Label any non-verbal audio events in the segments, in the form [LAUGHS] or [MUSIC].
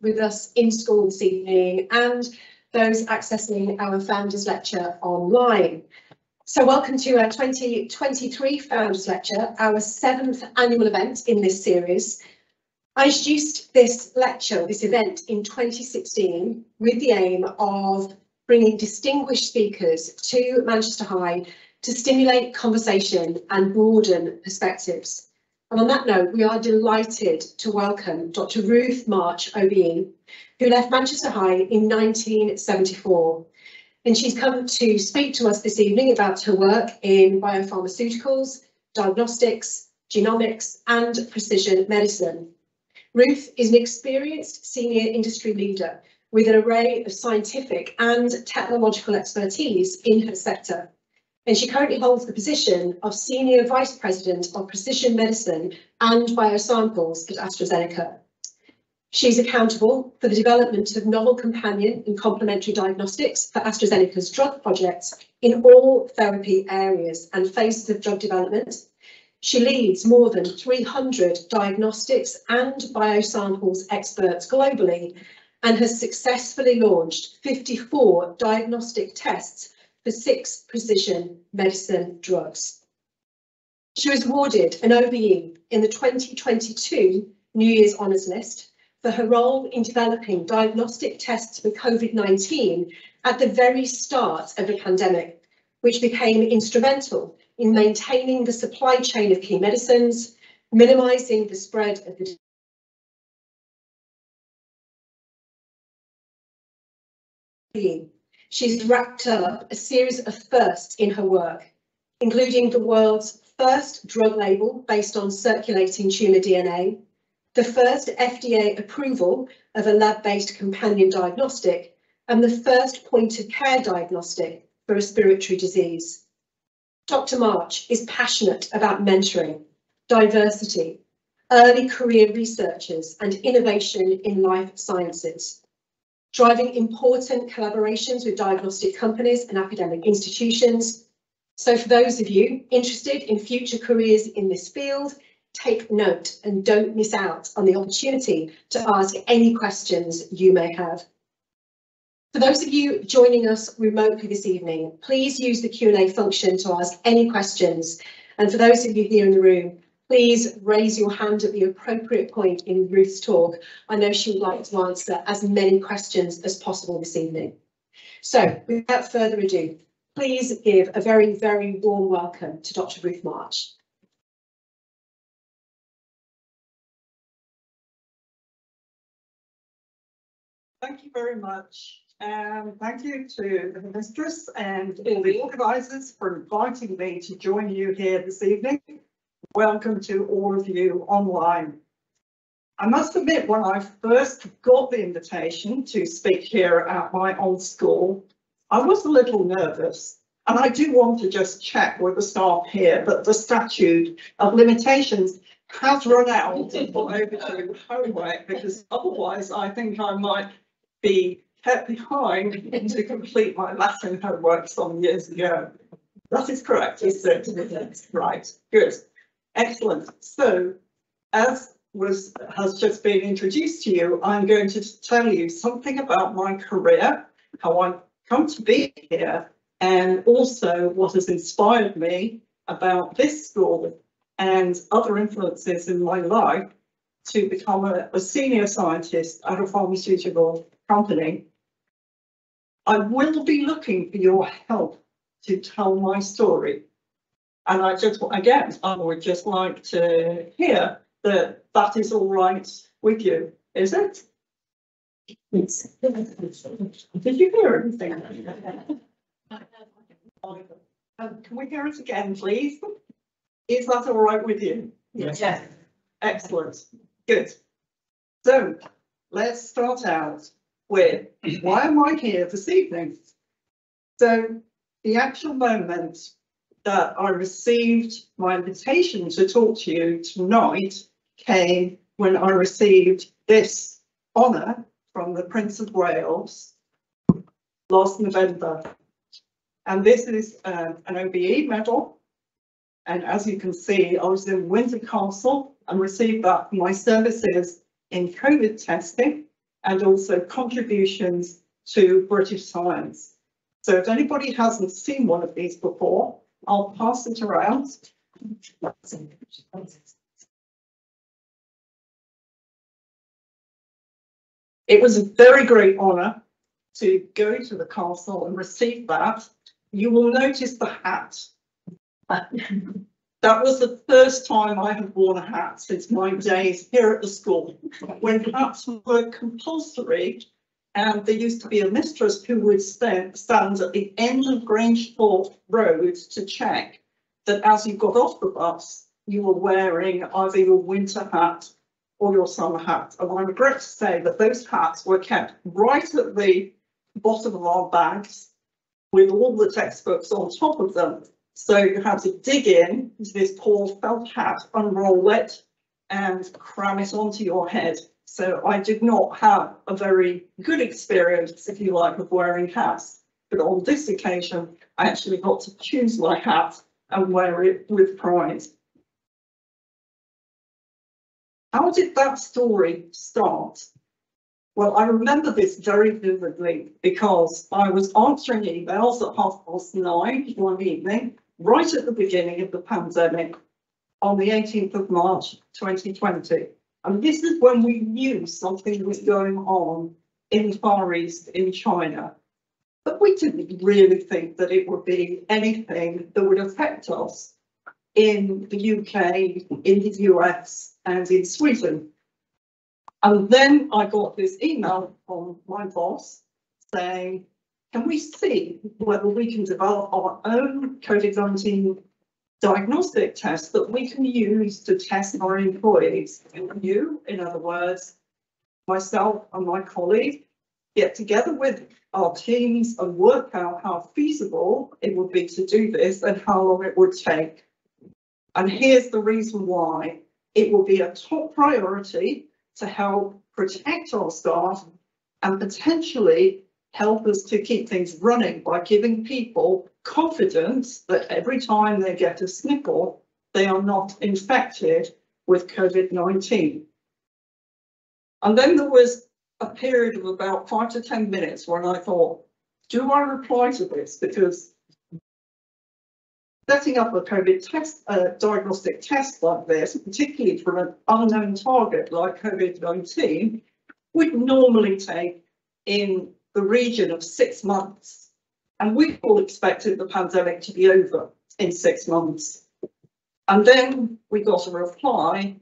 with us in school this evening and those accessing our Founders Lecture online. So welcome to our 2023 Founders Lecture, our seventh annual event in this series. I introduced this lecture, this event in 2016 with the aim of bringing distinguished speakers to Manchester High to stimulate conversation and broaden perspectives. And on that note, we are delighted to welcome Dr. Ruth March OBE, who left Manchester High in 1974. And she's come to speak to us this evening about her work in biopharmaceuticals, diagnostics, genomics and precision medicine. Ruth is an experienced senior industry leader with an array of scientific and technological expertise in her sector and she currently holds the position of Senior Vice President of Precision Medicine and Biosamples at AstraZeneca. She's accountable for the development of novel companion and complementary diagnostics for AstraZeneca's drug projects in all therapy areas and phases of drug development. She leads more than 300 diagnostics and biosamples experts globally and has successfully launched 54 diagnostic tests for six precision medicine drugs. She was awarded an OBE in the 2022 New Year's Honours List for her role in developing diagnostic tests for COVID-19 at the very start of the pandemic, which became instrumental in maintaining the supply chain of key medicines, minimising the spread of the she's wrapped up a series of firsts in her work, including the world's first drug label based on circulating tumour DNA, the first FDA approval of a lab-based companion diagnostic, and the first point-of-care diagnostic for respiratory disease. Dr March is passionate about mentoring, diversity, early career researchers and innovation in life sciences driving important collaborations with diagnostic companies and academic institutions. So for those of you interested in future careers in this field, take note and don't miss out on the opportunity to ask any questions you may have. For those of you joining us remotely this evening, please use the Q&A function to ask any questions. And for those of you here in the room, please raise your hand at the appropriate point in Ruth's talk. I know she would like to answer as many questions as possible this evening. So without further ado, please give a very, very warm welcome to Dr. Ruth March. Thank you very much. And thank you to the mistress and all the organisers for inviting me to join you here this evening welcome to all of you online. I must admit, when I first got the invitation to speak here at my old school, I was a little nervous. And I do want to just check with the staff here that the statute of limitations has run out for overdue homework, because otherwise I think I might be kept behind to complete my Latin homework some years ago. That is correct, is it? Right, good. Excellent. So as was has just been introduced to you, I'm going to tell you something about my career, how I come to be here, and also what has inspired me about this school and other influences in my life to become a, a senior scientist at a pharmaceutical company. I will be looking for your help to tell my story. And I just, again, I would just like to hear that that is all right with you, is it? Yes. Did you hear anything? Um, can we hear it again, please? Is that all right with you? Yes. yes. Excellent. Good. So let's start out with why am I here this evening? So the actual moment that I received my invitation to talk to you tonight came when I received this honour from the Prince of Wales last November. And this is uh, an OBE medal. And as you can see, I was in Windsor Castle and received that for my services in COVID testing and also contributions to British science. So if anybody hasn't seen one of these before, I'll pass it around. It was a very great honour to go to the castle and receive that. You will notice the hat. That was the first time I have worn a hat since my days here at the school, when hats were compulsory. And there used to be a mistress who would stand, at the end of Grangethorpe Road to check that as you got off the bus, you were wearing either your winter hat or your summer hat. And I regret to say that those hats were kept right at the bottom of our bags with all the textbooks on top of them. So you had to dig in to this poor felt hat, unroll it and cram it onto your head. So I did not have a very good experience, if you like, of wearing hats. But on this occasion, I actually got to choose my hat and wear it with pride. How did that story start? Well, I remember this very vividly because I was answering emails at half past nine one evening, right at the beginning of the pandemic, on the 18th of March 2020. And this is when we knew something was going on in the Far East in China. But we didn't really think that it would be anything that would affect us in the UK, in the US, and in Sweden. And then I got this email from my boss saying, can we see whether we can develop our own COVID-19 diagnostic test that we can use to test our employees? And you, in other words, myself and my colleague, get together with our teams and work out how feasible it would be to do this and how long it would take. And here's the reason why. It will be a top priority to help protect our staff and potentially help us to keep things running by giving people confidence that every time they get a sniffle, they are not infected with COVID-19. And then there was a period of about five to 10 minutes when I thought, do I reply to this? Because setting up a COVID test, uh, diagnostic test like this, particularly for an unknown target like COVID-19, would normally take in the region of six months. And we all expected the pandemic to be over in six months. And then we got a reply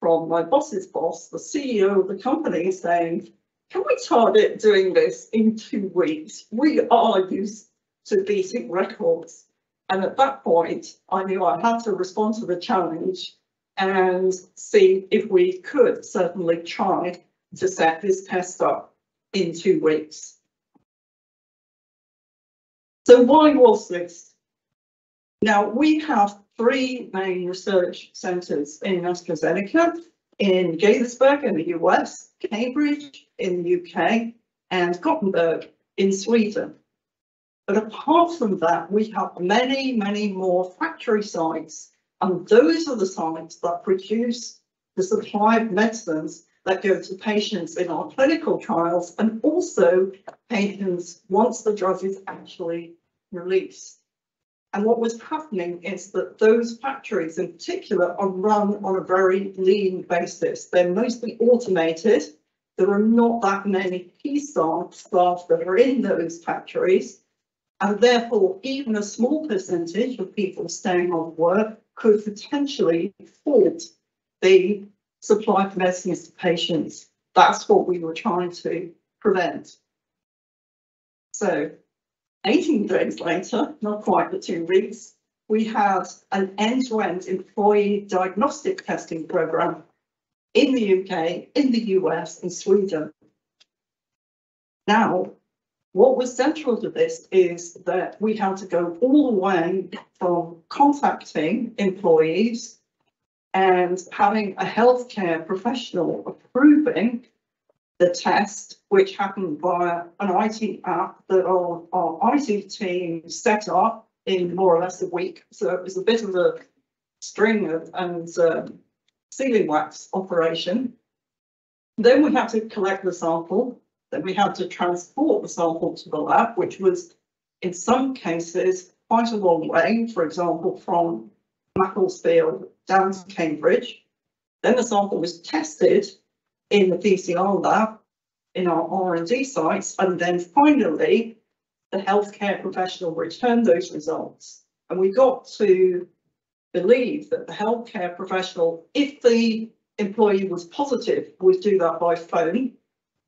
from my boss's boss, the CEO of the company, saying, can we target doing this in two weeks? We are used to beating records. And at that point, I knew I had to respond to the challenge and see if we could certainly try to set this test up in two weeks. So why was this? Now, we have three main research centres in AstraZeneca, in Gaithersburg in the US, Cambridge in the UK, and Gothenburg in Sweden. But apart from that, we have many, many more factory sites, and those are the sites that produce the supply of medicines that go to patients in our clinical trials and also patients once the drug is actually released. And what was happening is that those factories in particular are run on a very lean basis. They're mostly automated. There are not that many staff, staff that are in those factories. And therefore, even a small percentage of people staying on work could potentially fault the supply of medicines to patients. That's what we were trying to prevent. So 18 days later, not quite the two weeks, we had an end-to-end -end employee diagnostic testing program in the UK, in the US and Sweden. Now, what was central to this is that we had to go all the way from contacting employees and having a healthcare professional approving the test, which happened via an IT app that our, our IT team set up in more or less a week. So it was a bit of a string of, and um, sealing wax operation. Then we had to collect the sample, then we had to transport the sample to the lab, which was in some cases quite a long way, for example, from Macclesfield down to Cambridge. Then the sample was tested in the PCR lab in our R and D sites, and then finally the healthcare professional returned those results. And we got to believe that the healthcare professional, if the employee was positive, would do that by phone.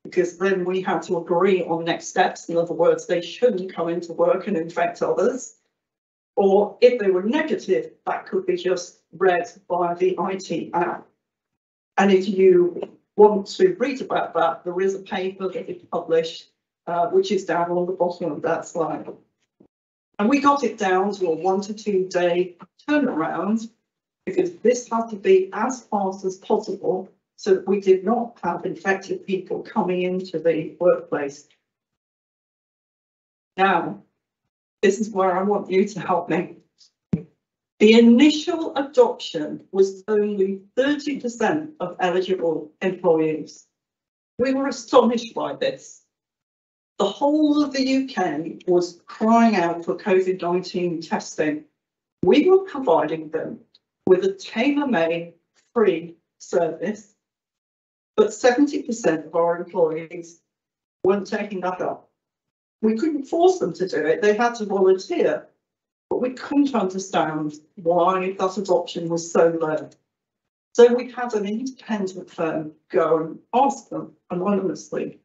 Because then we had to agree on next steps. In other words, they shouldn't come into work and infect others. Or if they were negative, that could be just read by the IT app. And if you want to read about that, there is a paper that is published, uh, which is down on the bottom of that slide. And we got it down to a one to two day turnaround because this had to be as fast as possible so that we did not have infected people coming into the workplace. Now, this is where I want you to help me. The initial adoption was only 30% of eligible employees. We were astonished by this. The whole of the UK was crying out for COVID-19 testing. We were providing them with a tailor-made free service, but 70% of our employees weren't taking that up. We couldn't force them to do it. They had to volunteer, but we couldn't understand why that adoption was so low. So we had an independent firm go and ask them anonymously.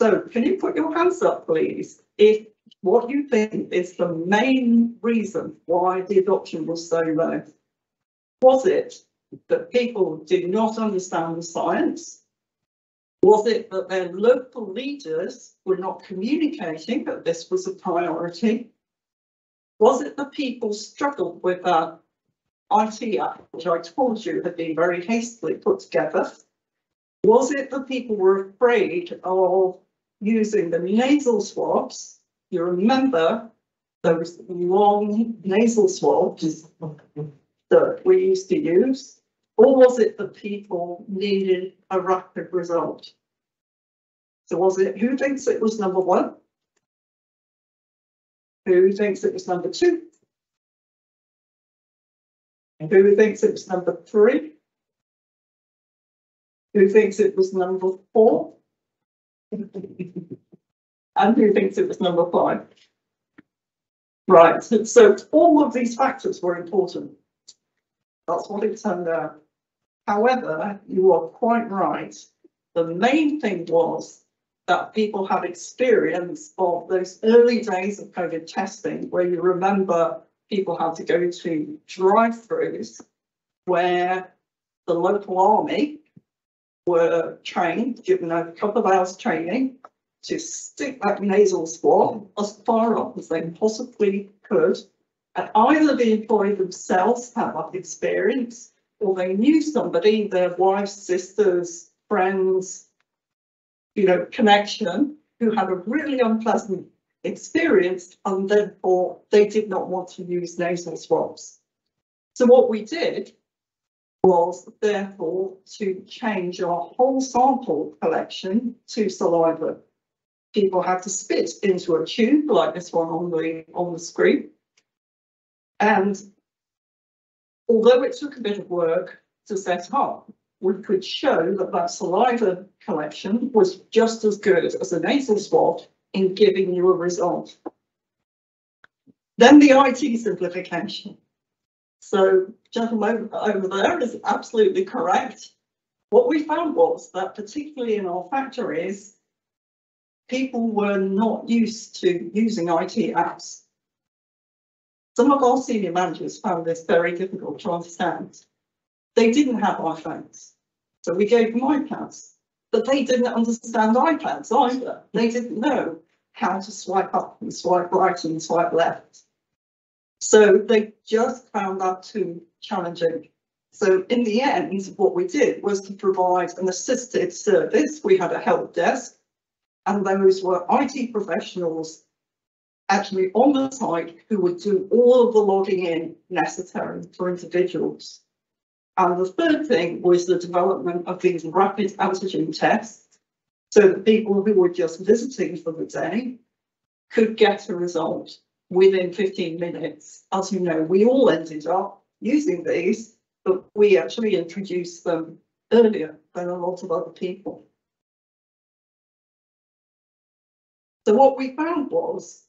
So can you put your hands up, please, if what you think is the main reason why the adoption was so low? Was it that people did not understand the science? Was it that their local leaders were not communicating that this was a priority? Was it that people struggled with uh, that IT app, which I told you had been very hastily put together? Was it that people were afraid of using the nasal swabs? You remember those long nasal swabs that we used to use? Or was it that people needed a rapid result? So was it, who thinks it was number one? Who thinks it was number two? Who thinks it was number three? Who thinks it was number four? [LAUGHS] And who thinks it was number five? Right, so all of these factors were important. That's what it turned out. However, you are quite right. The main thing was that people had experience of those early days of COVID testing, where you remember people had to go to drive-throughs where the local army were trained, given a couple of hours training to stick that nasal swab as far up as they possibly could. And either the employee themselves had that experience or they knew somebody, their wives, sisters, friends, you know, connection who had a really unpleasant experience and therefore they did not want to use nasal swabs. So what we did was therefore to change our whole sample collection to saliva. People had to spit into a tube like this one on the on the screen. And although it took a bit of work to set up, we could show that that saliva collection was just as good as a nasal swab in giving you a result. Then the IT simplification. So gentleman over there is absolutely correct. What we found was that particularly in our factories, people were not used to using IT apps. Some of our senior managers found this very difficult to understand. They didn't have iPhones, so we gave them iPads, but they didn't understand iPads either. They didn't know how to swipe up and swipe right and swipe left. So they just found that too challenging. So in the end, what we did was to provide an assisted service. We had a help desk and those were IT professionals actually on the site who would do all of the logging in necessary for individuals. And the third thing was the development of these rapid antigen tests. So that people who were just visiting for the day could get a result within fifteen minutes. As you know, we all ended up using these, but we actually introduced them earlier than a lot of other people. So what we found was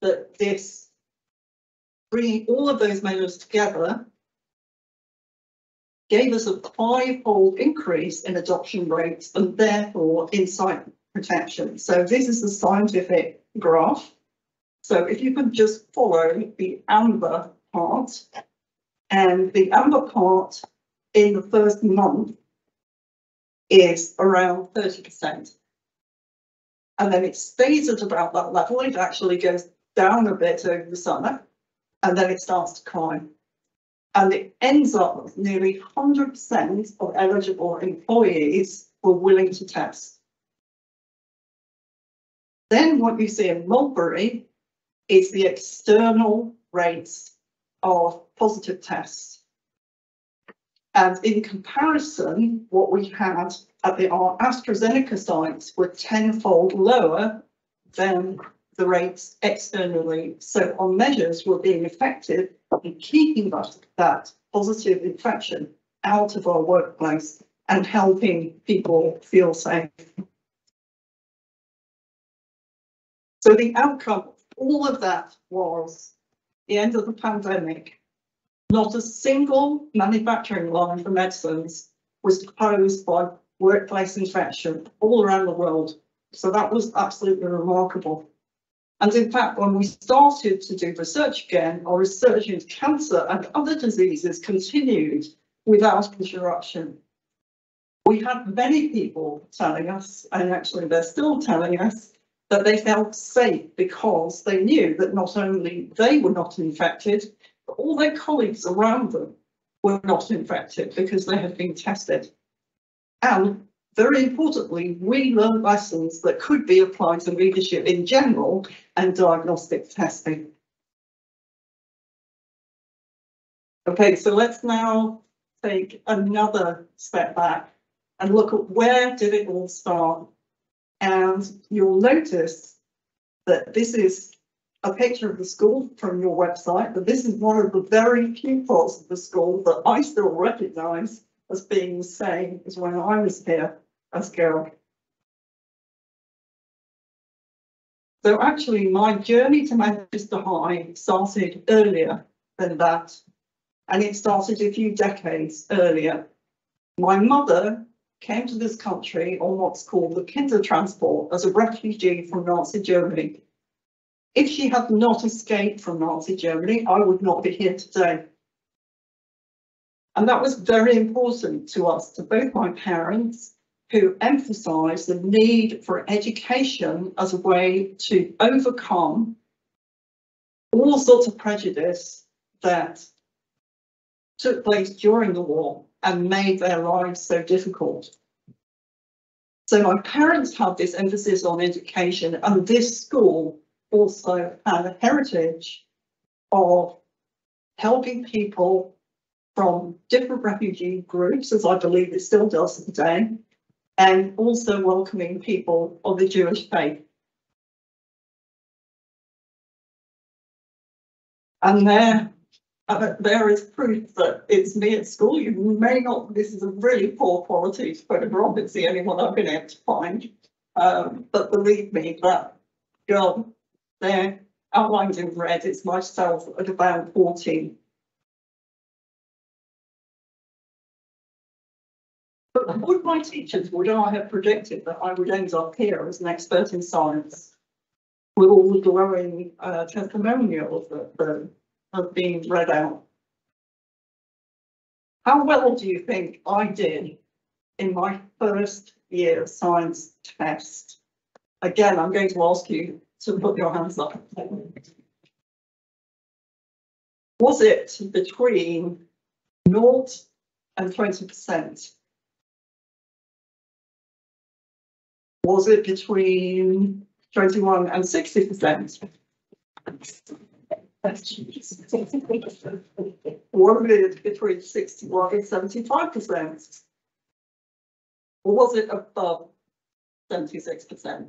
that this, bringing all of those measures together, gave us a five-fold increase in adoption rates and therefore insight protection. So this is the scientific graph. So if you could just follow the amber part, and the amber part in the first month is around thirty percent. And then it stays at about that level. It actually goes down a bit over the summer and then it starts to climb. And it ends up with nearly hundred percent of eligible employees were willing to test. Then what you see in Mulberry is the external rates of positive tests. And in comparison, what we had at the AstraZeneca sites were tenfold lower than the rates externally. So our measures were being effective in keeping that, that positive infection out of our workplace and helping people feel safe. So the outcome, of all of that was the end of the pandemic. Not a single manufacturing line for medicines was closed by workplace infection all around the world. So that was absolutely remarkable. And in fact, when we started to do research again, our research into cancer and other diseases continued without interruption. We had many people telling us, and actually they're still telling us, that they felt safe because they knew that not only they were not infected, but all their colleagues around them were not infected because they had been tested. And very importantly, we learned lessons that could be applied to leadership in general and diagnostic testing. Okay, so let's now take another step back and look at where did it all start. And you'll notice that this is a picture of the school from your website, but this is one of the very few parts of the school that I still recognise as being the same as when I was here as girl. So actually, my journey to Manchester High started earlier than that, and it started a few decades earlier. My mother came to this country on what's called the Kindertransport as a refugee from Nazi Germany. If she had not escaped from Nazi Germany, I would not be here today. And that was very important to us, to both my parents, who emphasised the need for education as a way to overcome all sorts of prejudice that took place during the war and made their lives so difficult. So my parents had this emphasis on education and this school also had a heritage of helping people from different refugee groups, as I believe it still does today, and also welcoming people of the Jewish faith. And there, uh, there is proof that it's me at school. You may not, this is a really poor quality photograph. It's the only one I've been able to find. Um, but believe me, that girl there outlined in red, it's myself at about 14. But would my teachers, would I have predicted that I would end up here as an expert in science? With all the glowing uh, testimonials that, that have been read out. How well do you think I did in my first year science test? Again, I'm going to ask you to put your hands up. Was it between naught and twenty percent? Was it between twenty-one and sixty percent? What it between sixty-one and seventy-five percent? Or was it above seventy-six percent?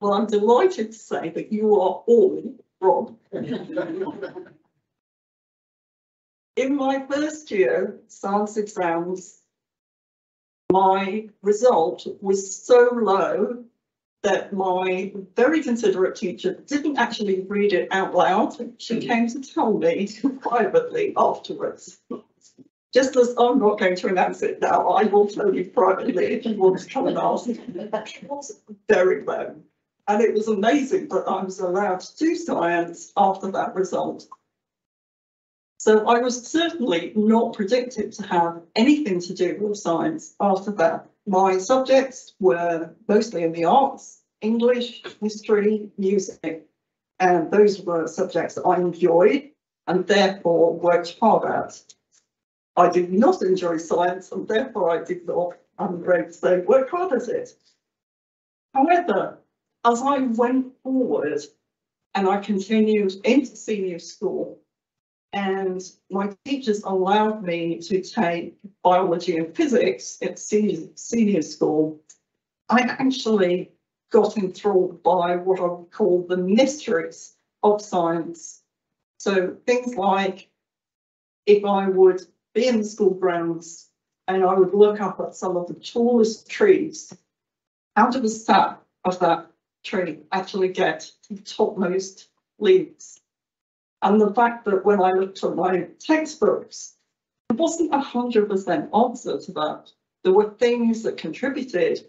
Well, I'm delighted to say that you are all wrong. [LAUGHS] In my first year science exams, my result was so low that my very considerate teacher didn't actually read it out loud. She hmm. came to tell me [LAUGHS] privately afterwards. Just as I'm not going to announce it now, I will tell you privately if you want to come and ask. It was very low. And it was amazing that I was allowed to do science after that result. So I was certainly not predicted to have anything to do with science after that. My subjects were mostly in the arts, English, history, music. And those were subjects that I enjoyed and therefore worked hard at. I did not enjoy science and therefore I did not, um, I'm afraid to say, work hard at it. However, as I went forward and I continued into senior school, and my teachers allowed me to take biology and physics at senior, senior school. I actually got enthralled by what I would call the mysteries of science. So things like if I would be in the school grounds and I would look up at some of the tallest trees, how do the sap of that tree actually get the topmost leaves? And the fact that when I looked at my textbooks, it wasn't a hundred percent answer to that. There were things that contributed,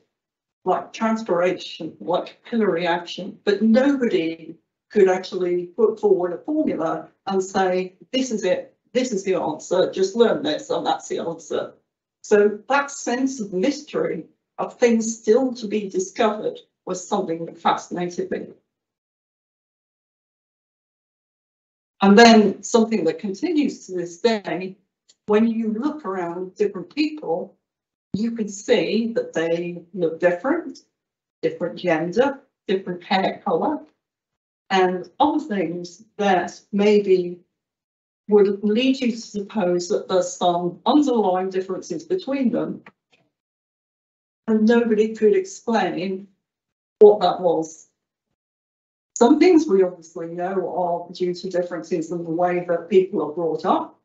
like transpiration, like capillary action, but nobody could actually put forward a formula and say, this is it, this is the answer, just learn this and that's the answer. So that sense of mystery of things still to be discovered was something that fascinated me. And then something that continues to this day, when you look around different people, you can see that they look different, different gender, different hair color, and other things that maybe would lead you to suppose that there's some underlying differences between them. And nobody could explain what that was. Some things we obviously know are due to differences in the way that people are brought up.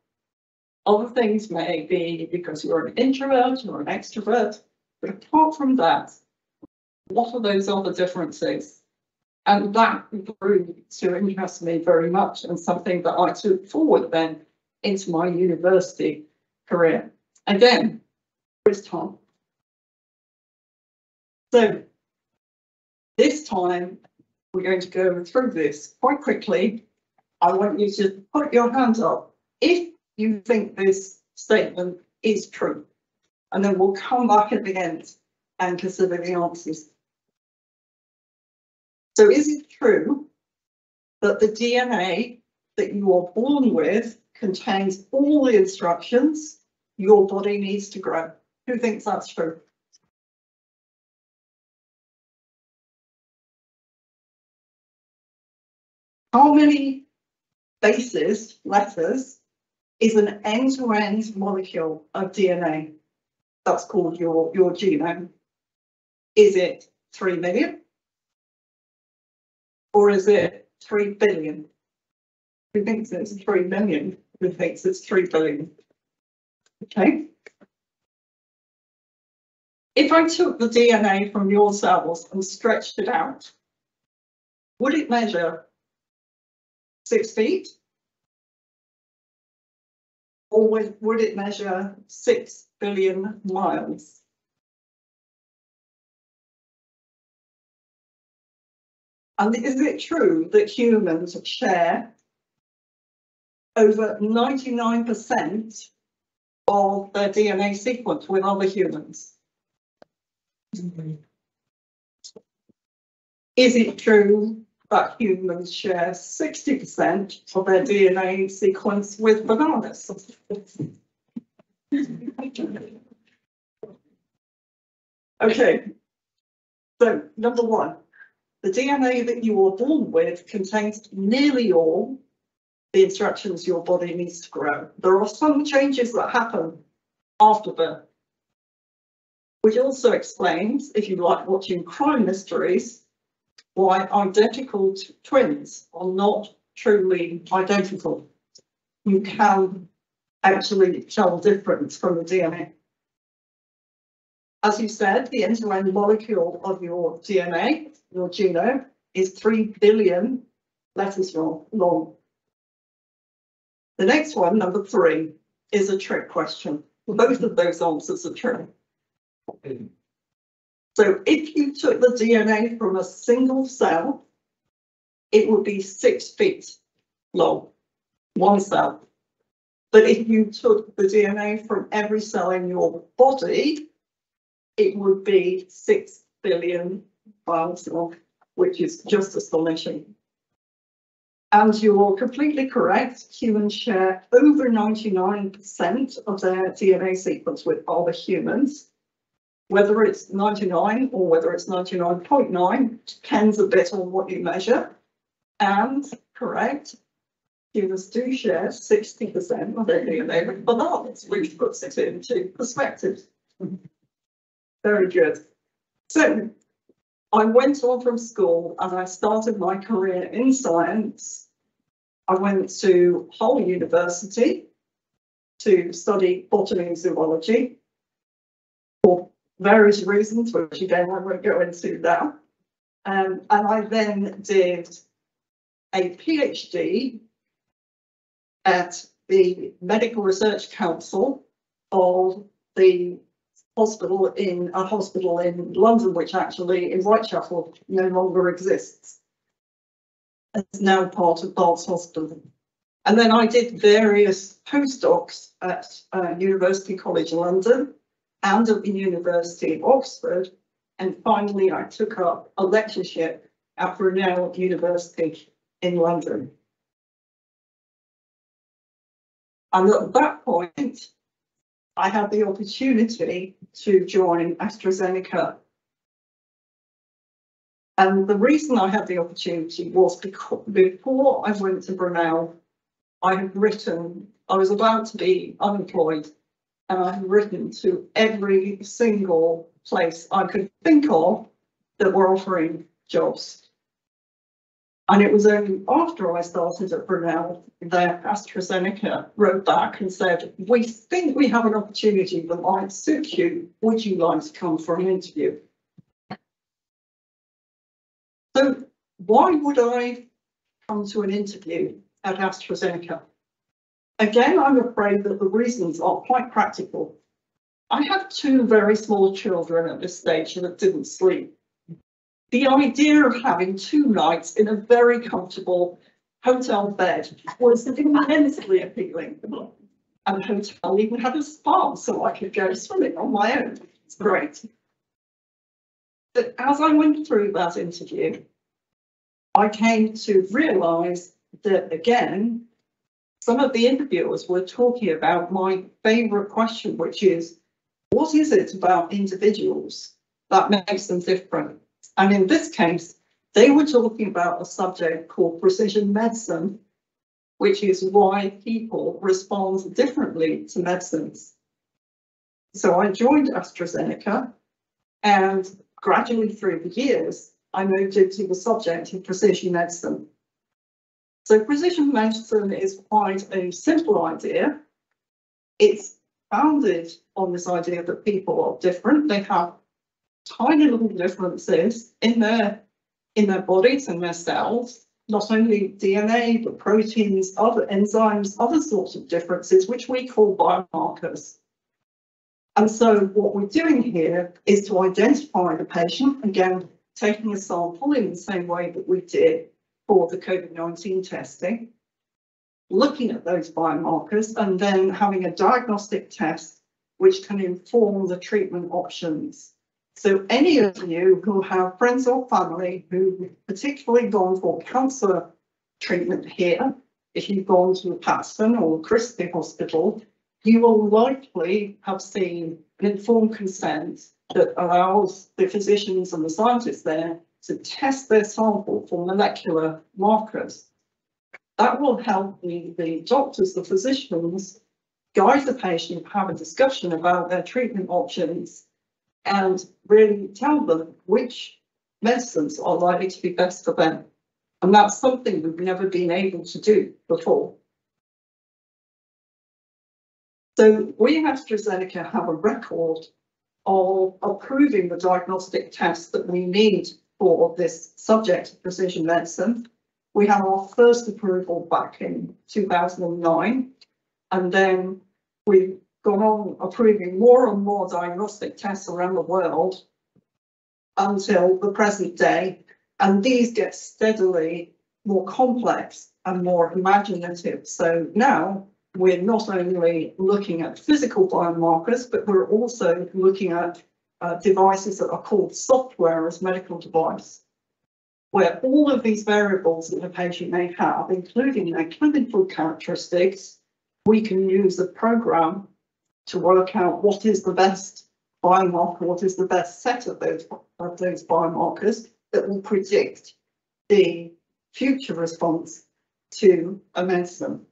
Other things may be because you're an introvert or an extrovert, but apart from that, what are those other differences? And that grew to interest me very much and something that I took forward then into my university career. Again, Chris Tom. So this time we're going to go through this quite quickly. I want you to put your hands up if you think this statement is true. And then we'll come back at the end and consider the answers. So is it true that the DNA that you are born with contains all the instructions your body needs to grow? Who thinks that's true? How many bases, letters, is an end-to-end molecule of DNA? That's called your, your genome. Is it three million? Or is it three billion? Who thinks it's three million? Who thinks it's three billion? Okay. If I took the DNA from your cells and stretched it out, would it measure six feet? Or would, would it measure six billion miles? And is it true that humans share over 99% of their DNA sequence with other humans? Mm-hmm. Is it true that humans share sixty percent of their DNA sequence with bananas. Okay, so number one, the DNA that you were born with contains nearly all the instructions your body needs to grow. There are some changes that happen after birth. Which also explains, if you like watching crime mysteries, why identical twins are not truly identical. You can actually tell difference from the DNA. As you said, the end-to-end molecule of your DNA, your genome, is three billion letters long. The next one, number three, is a trick question. Both of those answers are true. So if you took the DNA from a single cell, it would be six feet long, one cell. But if you took the DNA from every cell in your body, it would be six billion miles long, which is just astonishing. And you're completely correct, humans share over ninety-nine percent of their DNA sequence with other humans. Whether it's ninety-nine or whether it's ninety-nine point nine, depends a bit on what you measure. And correct, humans do share sixty percent of their DNA with bananas, which puts it into perspective. Very good. So I went on from school and I started my career in science. I went to Hull University to study botany and zoology for various reasons, which again I won't go into now. Um, and I then did a PhD at the Medical Research Council of the hospital in a hospital in London, which actually in Whitechapel no longer exists. It's now part of Barts Hospital. And then I did various postdocs at uh, University College London and at the University of Oxford. And finally, I took up a lectureship at Brunel University in London. And at that point, I had the opportunity to join AstraZeneca. And the reason I had the opportunity was because before I went to Brunel, I had written, I was about to be unemployed, and I had written to every single place I could think of that were offering jobs. And it was only after I started at Brunel that AstraZeneca wrote back and said, we think we have an opportunity that might suit you. Would you like to come for an interview? So why would I come to an interview at AstraZeneca? Again, I'm afraid that the reasons are quite practical. I have two very small children at this stage that didn't sleep the idea of having two nights in a very comfortable hotel bed was immensely appealing. And the hotel even had a spa, so I could go swimming on my own. It's great. But as I went through that interview, I came to realise that again, some of the interviewers were talking about my favourite question, which is, what is it about individuals that makes them different? And in this case, they were talking about a subject called precision medicine, which is why people respond differently to medicines. So I joined AstraZeneca and gradually through the years, I moved into the subject of precision medicine. So precision medicine is quite a simple idea. It's founded on this idea that people are different. They have tiny little differences in their in their bodies and their cells, not only DNA, but proteins, other enzymes, other sorts of differences, which we call biomarkers. And so what we're doing here is to identify the patient, again, taking a sample in the same way that we did for the COVID-19 testing, looking at those biomarkers and then having a diagnostic test which can inform the treatment options. So any of you who have friends or family who particularly gone for cancer treatment here, if you've gone to Paterson or Christie Hospital, you will likely have seen an informed consent that allows the physicians and the scientists there to test their sample for molecular markers. That will help the, the doctors, the physicians, guide the patient, have a discussion about their treatment options and really tell them which medicines are likely to be best for them. And that's something we've never been able to do before. So we at AstraZeneca have a record of approving the diagnostic tests that we need for this subject precision medicine. We had our first approval back in 2009, and then we've gone on approving more and more diagnostic tests around the world until the present day, and these get steadily more complex and more imaginative. So now we're not only looking at physical biomarkers, but we're also looking at uh, devices that are called software as medical device, where all of these variables that a patient may have, including their clinical characteristics, we can use a program to work out what is the best biomarker, what is the best set of those, of those biomarkers that will predict the future response to a medicine.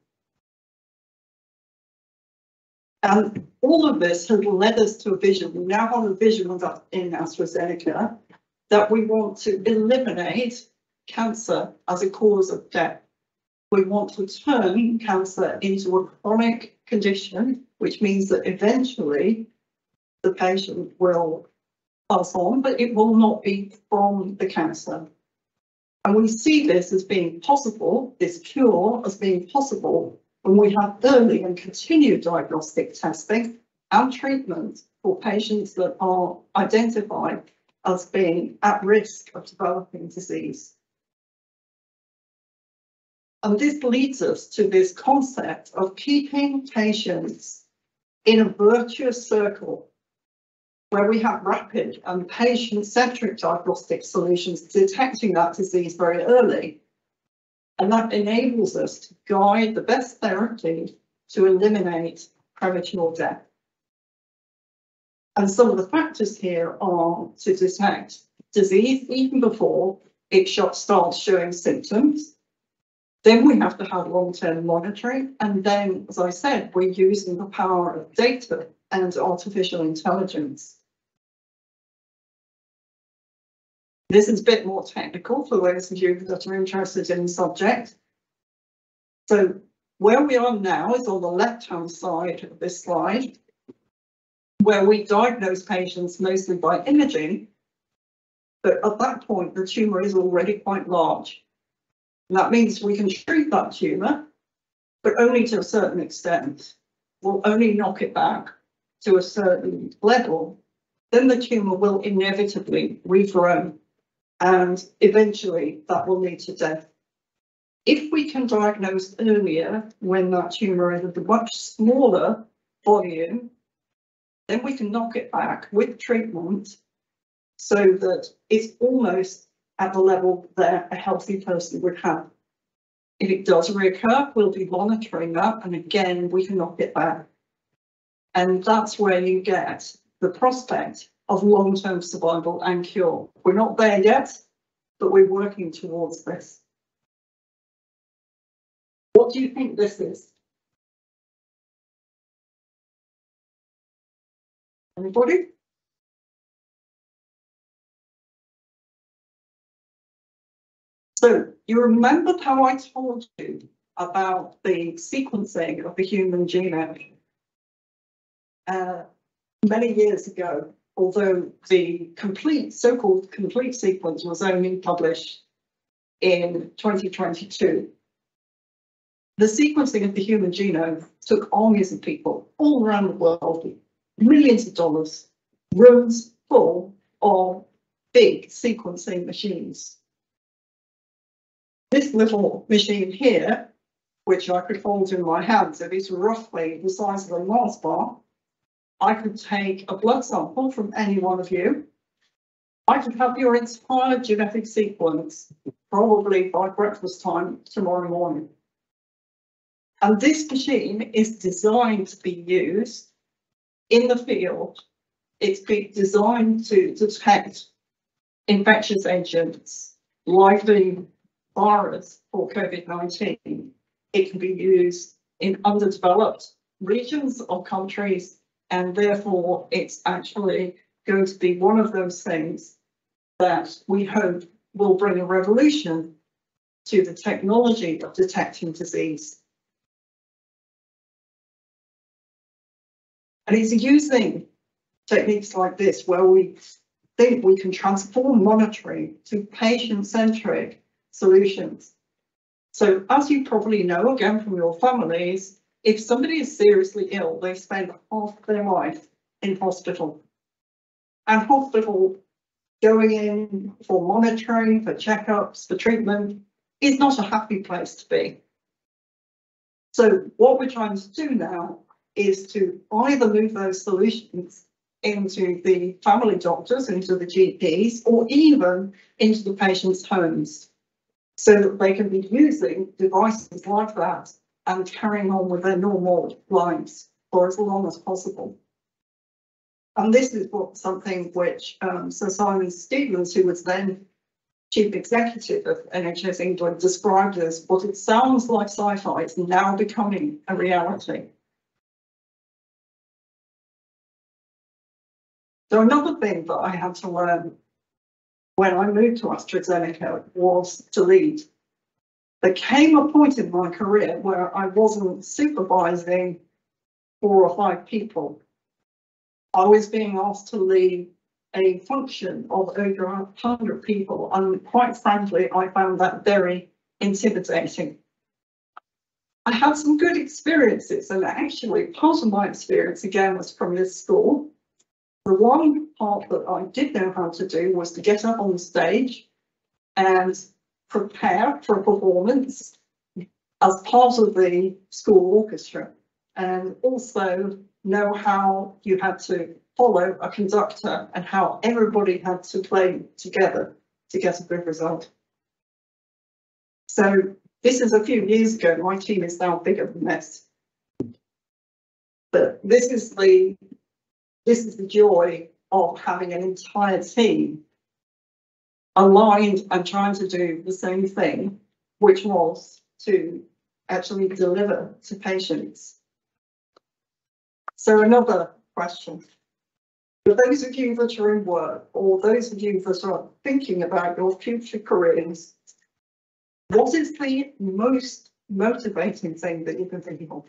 And all of this has led us to a vision. We now have a vision in AstraZeneca that we want to eliminate cancer as a cause of death. We want to turn cancer into a chronic condition, which means that eventually the patient will pass on, but it will not be from the cancer. And we see this as being possible, this cure as being possible when we have early and continued diagnostic testing and treatment for patients that are identified as being at risk of developing disease. And this leads us to this concept of keeping patients in a virtuous circle where we have rapid and patient-centric diagnostic solutions detecting that disease very early and that enables us to guide the best therapy to eliminate premature death. And some of the factors here are to detect disease even before it starts showing symptoms. Then we have to have long-term monitoring. And then, as I said, we're using the power of data and artificial intelligence This is a bit more technical for those of you that are interested in the subject. So where we are now is on the left-hand side of this slide, where we diagnose patients mostly by imaging. But at that point, the tumour is already quite large. And that means we can treat that tumour, but only to a certain extent. We'll only knock it back to a certain level. Then the tumour will inevitably regrow and eventually that will lead to death. If we can diagnose earlier when that tumour is of a much smaller volume, then we can knock it back with treatment so that it's almost at the level that a healthy person would have. If it does reoccur, we'll be monitoring that and again we can knock it back. And that's where you get the prospect of long-term survival and cure. We're not there yet, but we're working towards this. What do you think this is? Anybody? So you remember how I told you about the sequencing of the human genome uh, many years ago although the complete, so-called complete sequence was only published in 2022. The sequencing of the human genome took armies of people all around the world, millions of dollars, rooms full of big sequencing machines. This little machine here, which I could hold in my hands, it is roughly the size of a Mars bar, I could take a blood sample from any one of you. I could have your entire genetic sequence probably by breakfast time tomorrow morning. And this machine is designed to be used in the field. It's been designed to detect infectious agents like the virus for COVID-19, it can be used in underdeveloped regions or countries, and therefore it's actually going to be one of those things that we hope will bring a revolution to the technology of detecting disease. And it's using techniques like this where we think we can transform monitoring to patient-centric solutions. So as you probably know, again from your families, if somebody is seriously ill, they spend half their life in hospital. And hospital going in for monitoring, for checkups, for treatment is not a happy place to be. So what we're trying to do now is to either move those solutions into the family doctors, into the GPs, or even into the patient's homes so that they can be using devices like that and carrying on with their normal lives for as long as possible. And this is what something which um, Sir Simon Stevens, who was then chief executive of NHS England, described as what it sounds like sci-fi is now becoming a reality. So another thing that I had to learn when I moved to AstraZeneca was to lead. There came a point in my career where I wasn't supervising four or five people. I was being asked to lead a function of over 100 people, and quite frankly, I found that very intimidating. I had some good experiences, and actually, part of my experience again was from this school. The one part that I did know how to do was to get up on the stage and prepare for a performance as part of the school orchestra and also know how you had to follow a conductor and how everybody had to play together to get a good result. So this is a few years ago, my team is now bigger than this. But this is the this is the joy of having an entire team aligned and trying to do the same thing, which was to actually deliver to patients. So another question. For those of you that are in work or those of you that are thinking about your future careers, what is the most motivating thing that you can think of?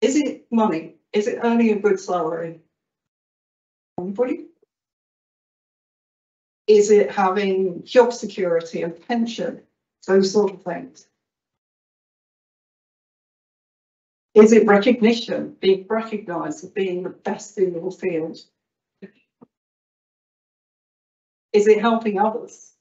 Is it money? Is it earning a good salary? Anybody? Is it having job security and pension? Those sort of things. Is it recognition, being recognised as being the best in your field? Is it helping others?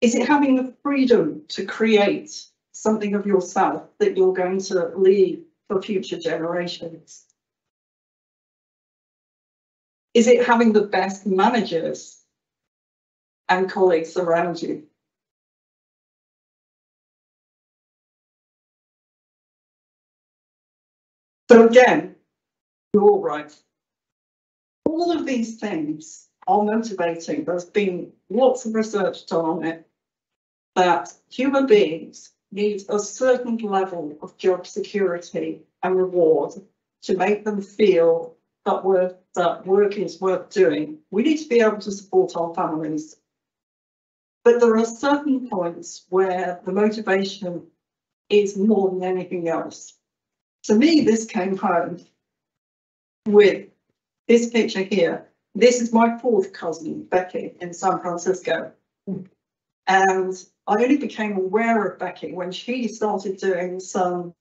Is it having the freedom to create something of yourself that you're going to leave for future generations? Is it having the best managers and colleagues around you? So again, you're all right. All of these things are motivating. There's been lots of research done on it that human beings need a certain level of job security and reward to make them feel that work, that work is worth doing. We need to be able to support our families. But there are certain points where the motivation is more than anything else. To me, this came home with this picture here. This is my fourth cousin, Becky, in San Francisco. And I only became aware of Becky when she started doing some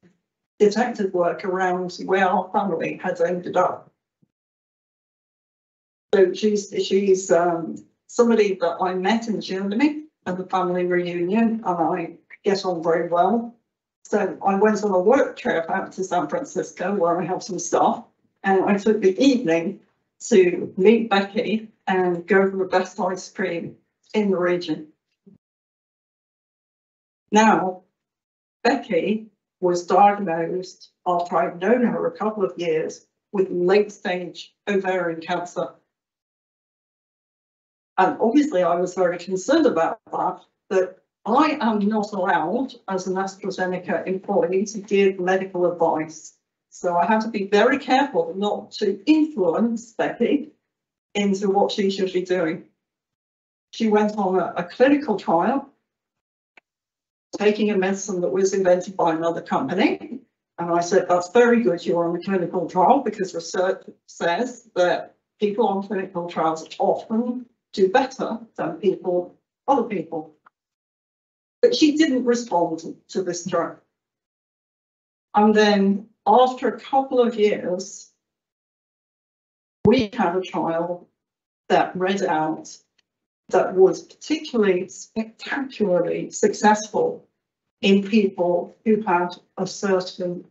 detective work around where our family had ended up. So she's she's um, somebody that I met in Germany at the family reunion, and I get on very well. So I went on a work trip out to San Francisco where I have some stuff, and I took the evening to meet Becky and go for the best ice cream in the region. Now, Becky was diagnosed after I'd known her a couple of years with late stage ovarian cancer. And obviously I was very concerned about that, that I am not allowed as an AstraZeneca employee to give medical advice. So I have to be very careful not to influence Becky into what she should be doing. She went on a, a clinical trial, taking a medicine that was invented by another company. And I said, that's very good, you're on a clinical trial because research says that people on clinical trials often do better than people, other people. But she didn't respond to this drug. And then after a couple of years, we had a trial that read out that was particularly spectacularly successful in people who had a certain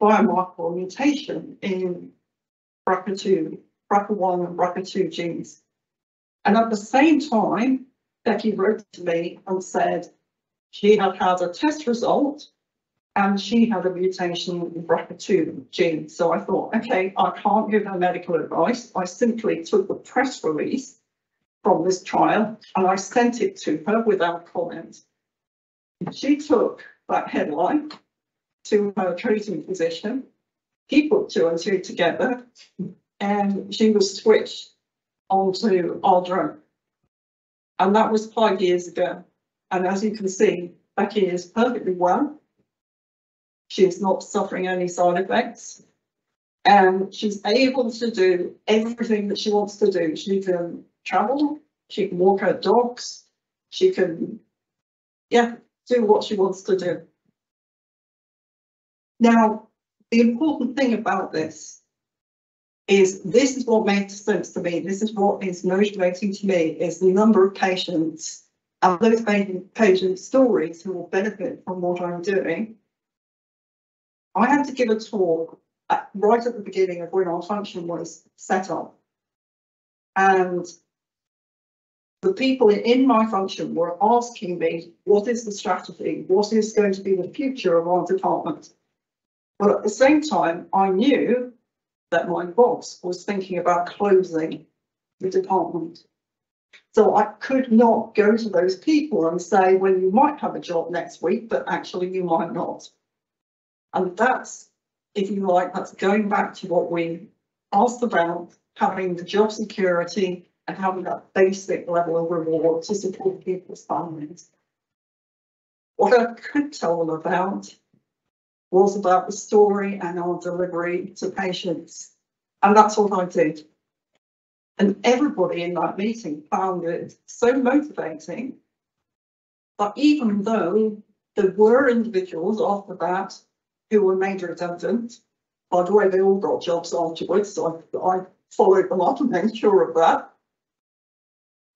biomarker mutation in BRCA2, BRCA1 and BRCA2 genes. And at the same time, Becky wrote to me and said she had had a test result and she had a mutation in BRCA2 gene. So I thought, okay, I can't give her medical advice. I simply took the press release from this trial and I sent it to her without comment. She took that headline to her treating physician. He put two and two together and she was switched onto our drug. And that was five years ago. And as you can see, Becky is perfectly well. She's not suffering any side effects. And she's able to do everything that she wants to do. She can travel, she can walk her dogs, she can, yeah, do what she wants to do. Now, the important thing about this is this is what makes sense to me. This is what is motivating to me is the number of patients and those patient stories who will benefit from what I'm doing. I had to give a talk at, right at the beginning of when our function was set up. And the people in my function were asking me, what is the strategy? What is going to be the future of our department? But at the same time, I knew that my boss was thinking about closing the department. So I could not go to those people and say, well, you might have a job next week, but actually you might not. And that's, if you like, that's going back to what we asked about, having the job security and having that basic level of reward to support people's families. What I could tell them about was about the story and our delivery to patients. And that's what I did. And everybody in that meeting found it so motivating that even though there were individuals after that who were made redundant, by the way, they all got jobs afterwards, so I, I followed them up and made sure of that,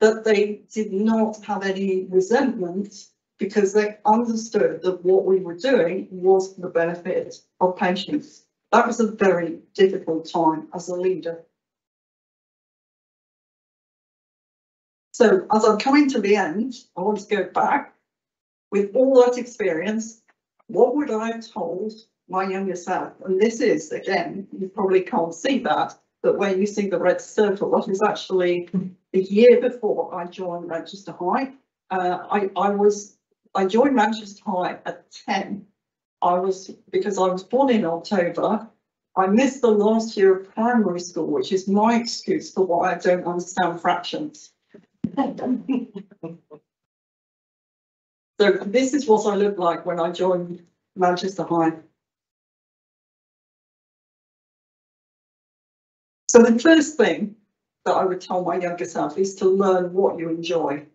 that they did not have any resentment because they understood that what we were doing was for the benefit of patients. That was a very difficult time as a leader. So as I'm coming to the end, I want to go back with all that experience. What would I have told my younger self? And this is, again, you probably can't see that, but when you see the red circle, that is actually the year before I joined Manchester High. Uh, I, I was I joined Manchester High at 10. I was, because I was born in October, I missed the last year of primary school, which is my excuse for why I don't understand fractions. so this is what I looked like when I joined Manchester High. So the first thing that I would tell my younger self is to learn what you enjoy.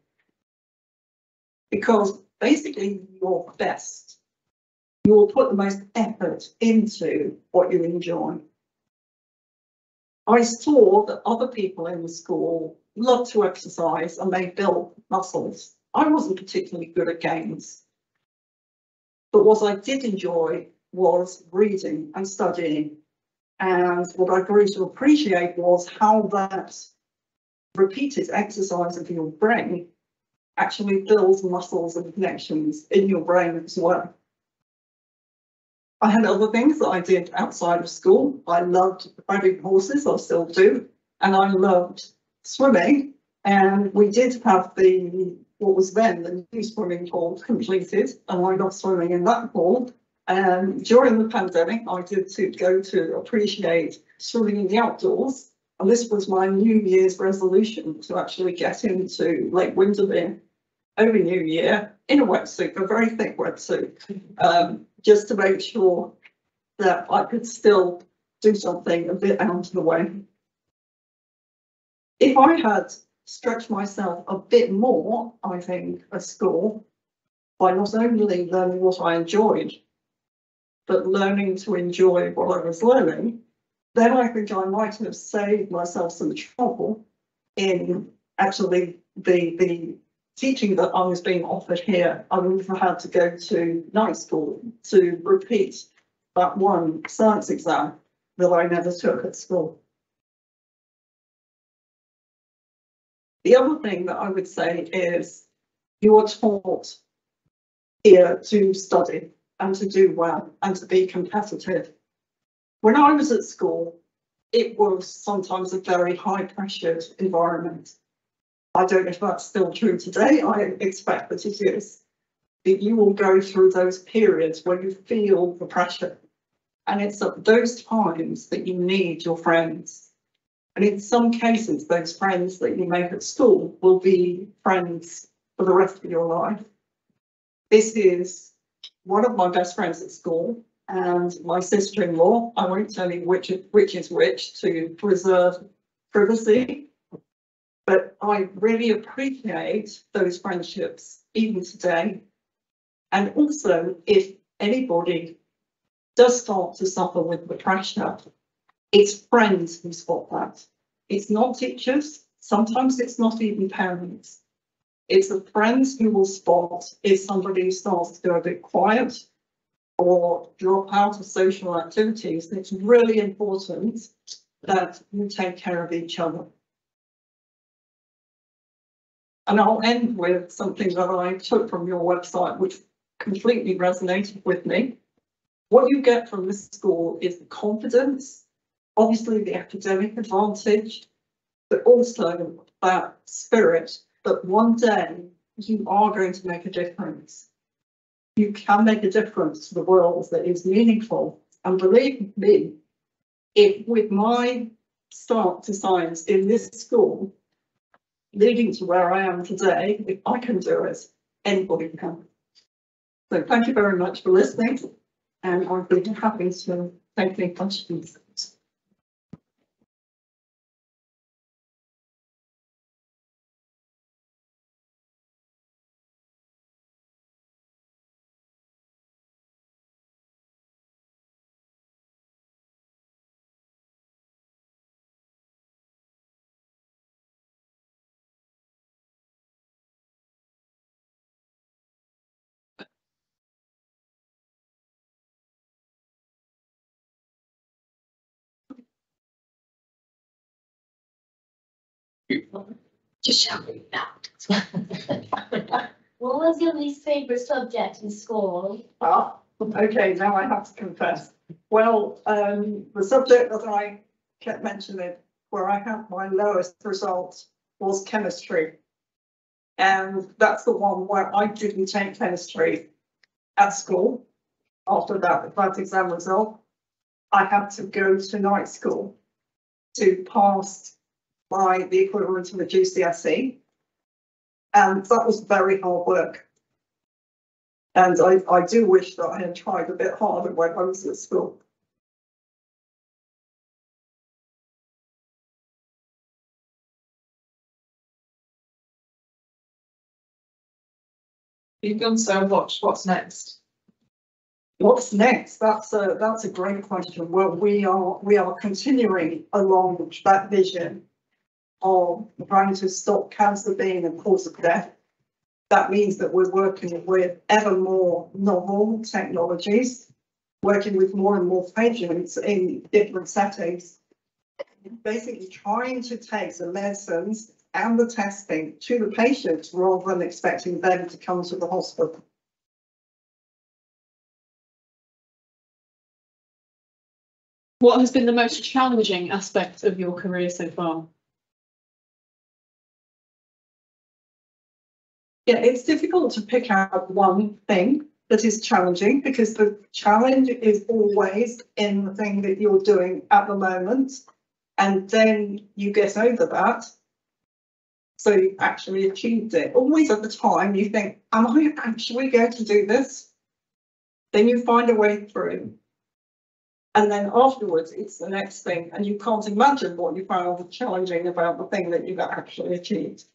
Because basically your best. You will put the most effort into what you enjoy. I saw that other people in the school loved to exercise and they built muscles. I wasn't particularly good at games. But what I did enjoy was reading and studying. And what I grew to appreciate was how that repeated exercise of your brain actually builds muscles and connections in your brain as well. I had other things that I did outside of school. I loved riding horses, I still do, and I loved swimming. And we did have the, what was then the new swimming pool completed, and I loved swimming in that pool. And during the pandemic, I did to go to appreciate swimming in the outdoors. And this was my New Year's resolution to actually get into Lake Windermere over New Year in a wetsuit, a very thick wetsuit, um, just to make sure that I could still do something a bit out of the way. If I had stretched myself a bit more, I think, at school, by not only learning what I enjoyed, but learning to enjoy what I was learning, then I think I might have saved myself some trouble in actually the, the teaching that I was being offered here. I would have had to go to night school to repeat that one science exam that I never took at school. The other thing that I would say is you are taught here to study and to do well and to be competitive. When I was at school, it was sometimes a very high pressured environment. I don't know if that's still true today. I expect that it is. That you will go through those periods where you feel the pressure. And it's at those times that you need your friends. And in some cases, those friends that you make at school will be friends for the rest of your life. This is one of my best friends at school and my sister-in-law. I won't tell you which, which is which to preserve privacy. But I really appreciate those friendships even today. And also, if anybody does start to suffer with the pressure, it's friends who spot that. It's not teachers. Sometimes it's not even parents. It's the friends who will spot if somebody starts to go a bit quiet or drop out of social activities. And it's really important that you take care of each other. And I'll end with something that I took from your website, which completely resonated with me. What you get from this school is the confidence, obviously the academic advantage, but also that spirit that one day you are going to make a difference. You can make a difference to the world that is meaningful. And believe me, if with my start to science in this school, leading to where I am today, if I can do it, anybody can. So thank you very much for listening, and I'd be happy to take any questions. Just shout it out. What was your least favourite subject in school? Ah, okay, now I have to confess. Well, um, the subject that I kept mentioning, where I had my lowest result was chemistry. And that's the one where I didn't take chemistry at school. After that, that exam result, I had to go to night school to pass by the equivalent of a GCSE. And um, that was very hard work. And I, I do wish that I had tried a bit harder when I was at school. You've done so much, what's next? What's next? That's a, that's a great question. Well, we are, we are continuing along that vision of trying to stop cancer being a cause of death. That means that we're working with ever more novel technologies, working with more and more patients in different settings. Basically trying to take the medicines and the testing to the patients rather than expecting them to come to the hospital. What has been the most challenging aspect of your career so far? Yeah, it's difficult to pick out one thing that is challenging because the challenge is always in the thing that you're doing at the moment. And then you get over that. So you actually achieved it. Always at the time you think, am I actually going to do this? Then you find a way through. And then afterwards, it's the next thing, and you can't imagine what you found challenging about the thing that you've actually achieved.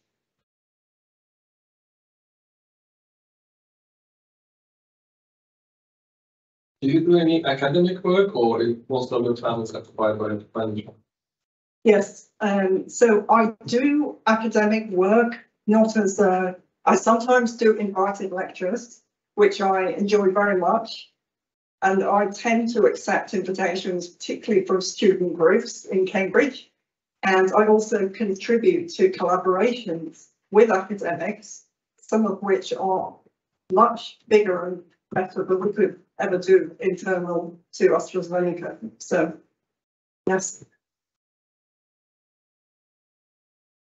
Do you do any academic work or is most of the time is occupied by management? Yes, um, so I do academic work, not as a, I sometimes do invited lectures, which I enjoy very much. And I tend to accept invitations, particularly from student groups in Cambridge. And I also contribute to collaborations with academics, some of which are much bigger and better than we could ever do internal to AstraZeneca. So, yes.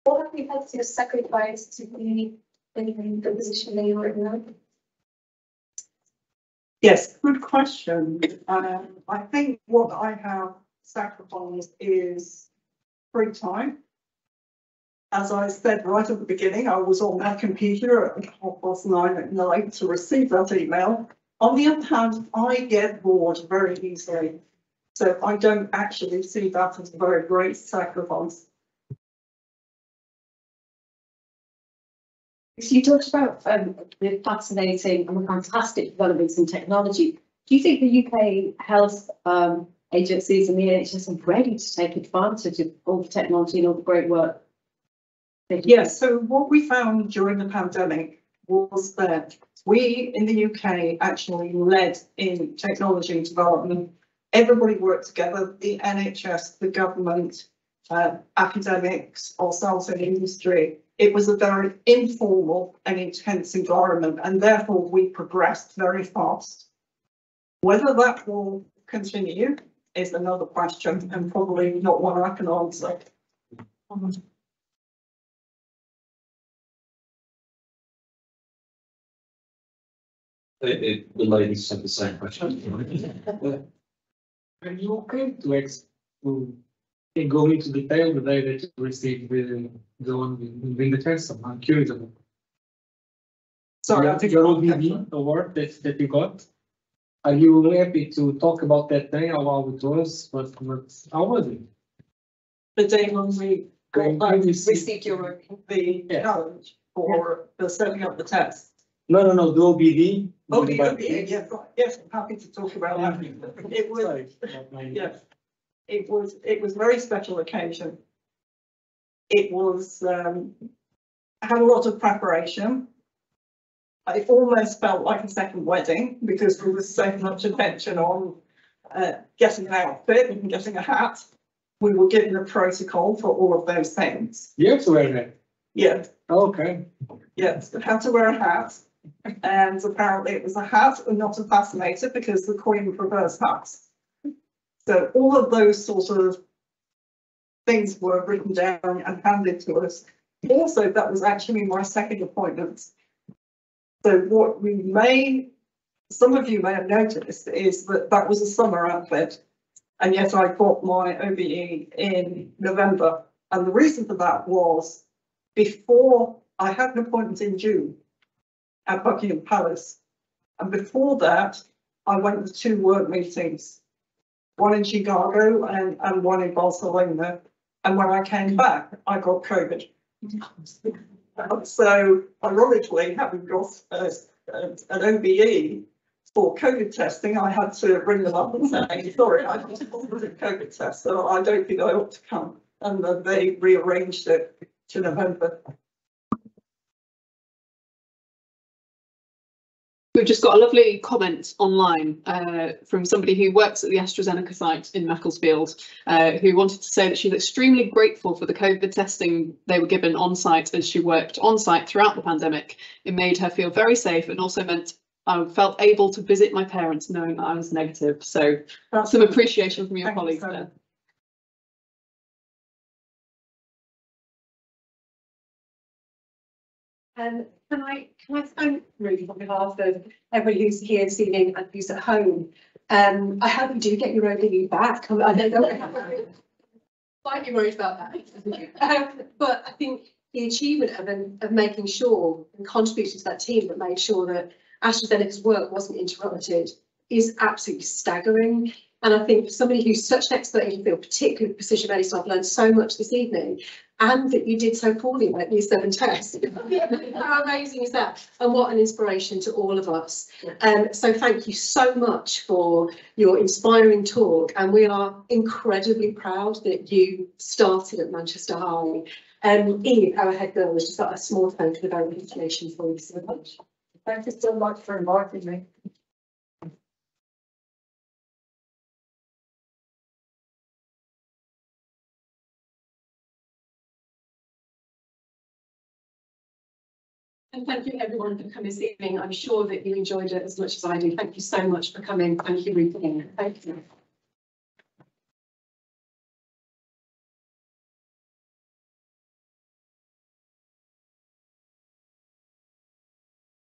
What have you had to sacrifice to be in the position that you are in now? Yes, good question. Um, I think what I have sacrificed is free time. As I said right at the beginning, I was on my computer at half past nine at night to receive that email. On the other hand, I get bored very easily. So I don't actually see that as a very great sacrifice. So you talked about um, the fascinating and fantastic developments in technology. Do you think the UK health um, agencies and the NHS are ready to take advantage of all the technology and all the great work? Yes, so what we found during the pandemic was that we in the UK actually led in technology development. Everybody worked together, the NHS, the government, uh, academics, ourselves in industry. It was a very informal and intense environment and therefore we progressed very fast. Whether that will continue is another question and probably not one I can answer. It, it, the ladies have the same question. [LAUGHS] Are you okay to ex, to go into detail the day that you received the, the one within the test? I'm curious about. Sorry, I Your- think. Your OBD award that, that you got. Are you happy to talk about that day, how how it was, what, what, how was it? The day when we When got, you uh, received- received your, the Yeah. challenge for the setting up the test. No, no, no, the OBD. Oh, OBE, yes, right, yes, I'm happy to talk about that. It was, Sorry, [LAUGHS] not my- yes, it was, it was a very special occasion. It was, um, had a lot of preparation. It almost felt like a second wedding because there was so much attention on uh, getting an outfit and getting a hat. We were given a protocol for all of those things. You have to wear that, Yeah, okay. Yes, had to wear a hat. And apparently it was a hat and not a fascinator because the coin prefers hats. So all of those sort of things were written down and handed to us. Also, that was actually my second appointment. So what we may, some of you may have noticed is that that was a summer outfit. And yet I got my OBE in November. And the reason for that was before I had an appointment in June at Buckingham Palace. And before that, I went to two work meetings, one in Chicago and, and one in Barcelona. And when I came back, I got COVID. So ironically, having got uh, an OBE for COVID testing, I had to ring them up and say, sorry, I just a COVID test, so I don't think I ought to come. And then they rearranged it to November. We've just got a lovely comment online uh, from somebody who works at the AstraZeneca site in Macclesfield, uh, who wanted to say that she's extremely grateful for the COVID testing they were given on site as she worked on site throughout the pandemic. It made her feel very safe and also meant I felt able to visit my parents knowing that I was negative. So some appreciation from your Thank colleagues there. Um, can I, can I thank Ruth on behalf of everybody who's here this evening and who's at home? Um, I hope you do get your OBE back. I I don't know. [LAUGHS] Slightly worried about that. Um, but I think the achievement of, of making sure and contributing to that team that made sure that AstraZeneca's work wasn't interrupted is absolutely staggering. And I think for somebody who's such an expert in the field, particularly precision medicine, I've learned so much this evening. And that you did so poorly at year seven test. [LAUGHS] How amazing is that? And what an inspiration to all of us. Um, so thank you so much for your inspiring talk. And we are incredibly proud that you started at Manchester High. Um, Eve, our head girl, has just got a small thank for the very information for you so much. Thank you so much for inviting me. And thank you everyone for coming this evening. I'm sure that you enjoyed it as much as I do. Thank you so much for coming. Thank you, Ruth. Thank you.